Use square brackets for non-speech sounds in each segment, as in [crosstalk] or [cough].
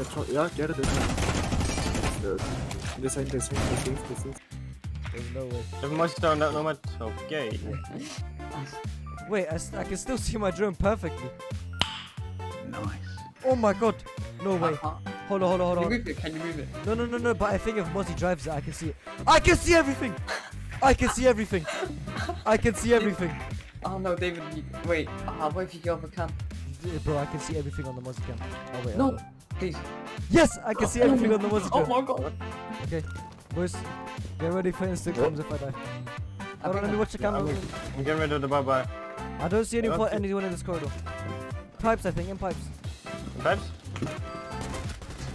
Ja, ciao. Ja, gerne. Ja, Indessa, Indessa, Indessa, Indessa. There's no way. Det måste ha något okej. Wait, I can still see my drone perfectly. Nice. Oh my god. No way. Hold on, hold on, hold Can you on. move it? Can you move it? No, no, no, no. But I think if Mozzie drives it, I can see it. I can see everything. I can see everything. I can see everything. Oh no, David. You, wait. Uh, what if you get off a cam? Yeah, Bro, I can see everything on the Mozzie cam. Oh wait. No. Hold Yes, I can see everything on the oh, Mozzie Oh my god. Okay, boys, get ready for instant comes if I die. Oh. Hold on, let me watch the camera. I'm getting ready to bye bye. I don't see any Okay. anyone in this corridor. Pipes, I think, in pipes. Babs?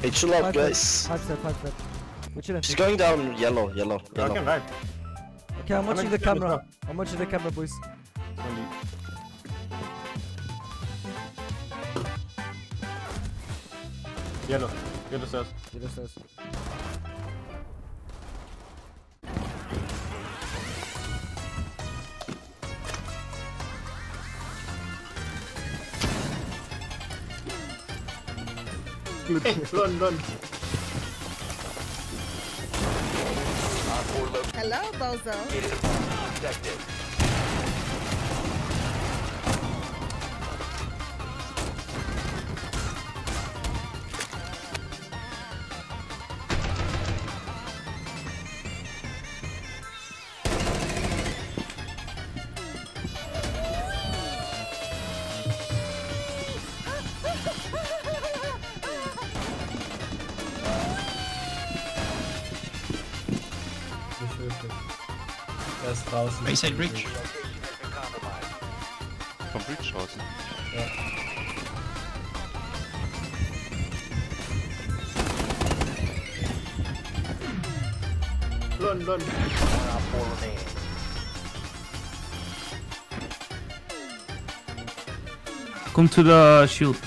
Hey, chill out, guys. Pipes there, pipes there. We're chilling. She's going down yellow, yellow, yellow. can vibe. Okay, I'm watching the the camera. camera. I'm watching the camera, boys. Hielo, hielo estás. Hielo estás. Run, run. Hello, Bozo. Draußen. Bayside Bridge. Vom Bridge draußen. Run, run. Come to the shield.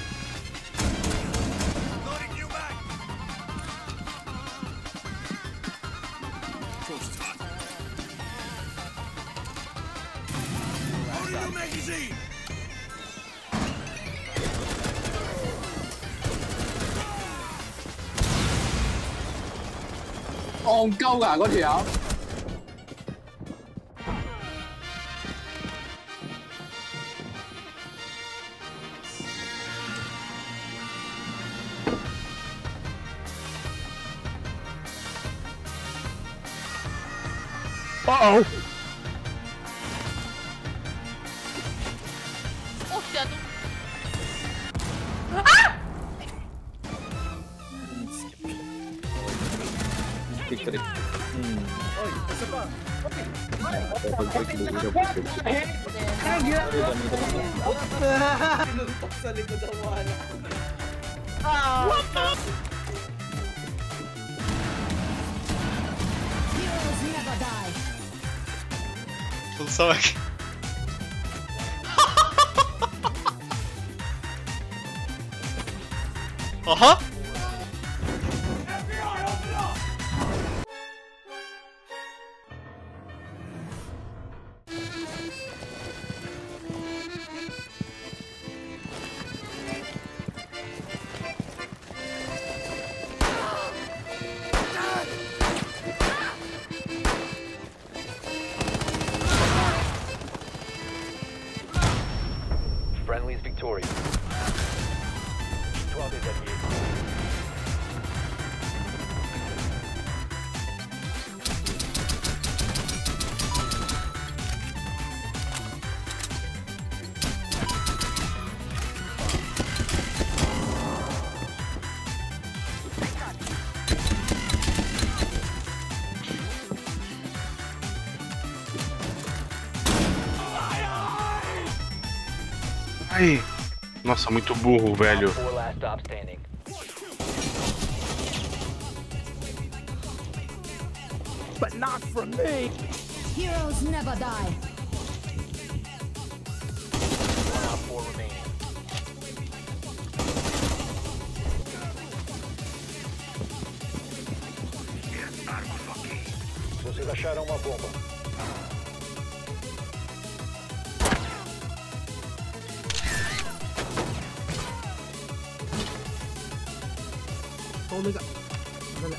magazine! Ông câu cả con hiểu Uh-oh. Direkt. Sa likod ang wala. What the? Heroes never die. Kılsa bak. [laughs] Aha! 12 is at you. Ai! Nossa, muito burro, velho. But not for me. Heroes never die. Vocês acharam uma bomba. Oh my god. Run that.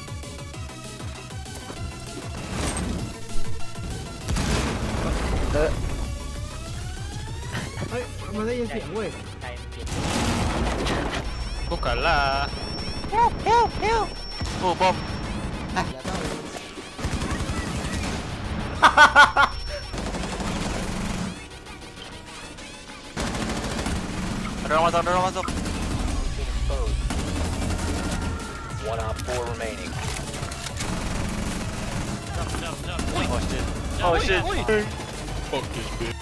Uh. Ay, mana yang sih? Woi. Bukalah. Help, help, help. Oh, bom. Hahaha. [laughs] Ada orang masuk, ada orang masuk. One op four remaining. Oh shit. Oh shit. Fuck this bitch.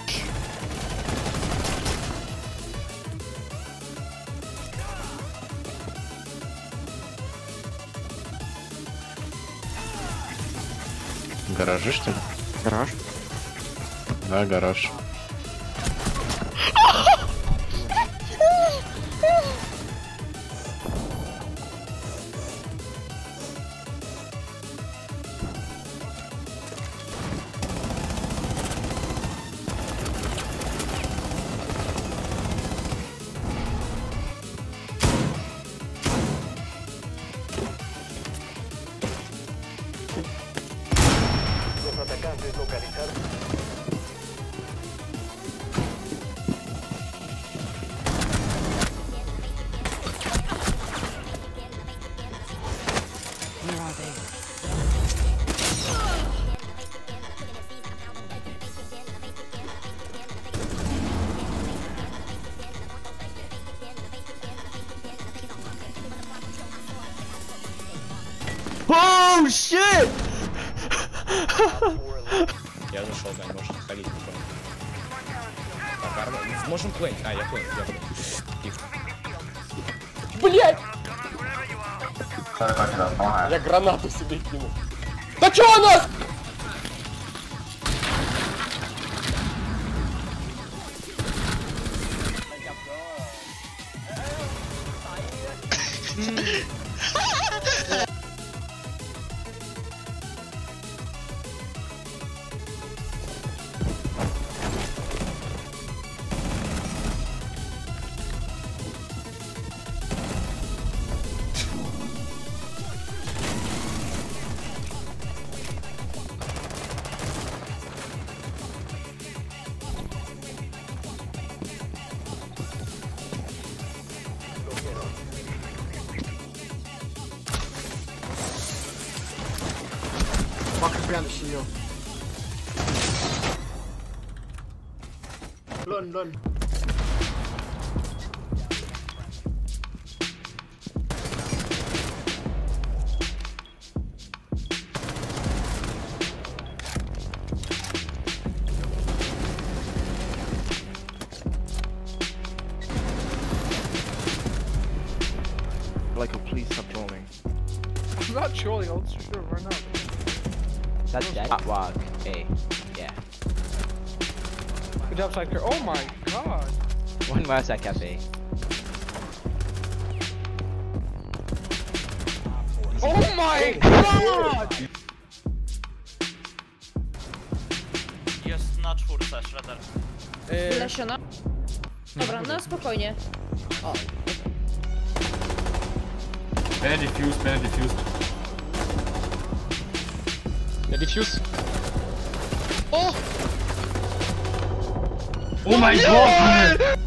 Гаражи, что ли? Гараж? Да, гараж. Atacantes localizaron. Oh shit! Я зашел, да, можешь ходить спокойно. Так, арма... Можем плей. А, я понял, я понял. Тихо. Блять! Я гранату себе кинул. Да чё у нас? shield. Run, run. Like, please stop trolling. I'm not trolling, I'll just run out. That's dead. Hot walk. A. Yeah. Good job, Psyker. Oh my god. One last at cafe. Oh my god! Jest na czwórce, Shredder. Wylesiona. Dobra, no spokojnie. Banner diffused, banner diffused. Der Diffuse. Oh! Oh mein Gott!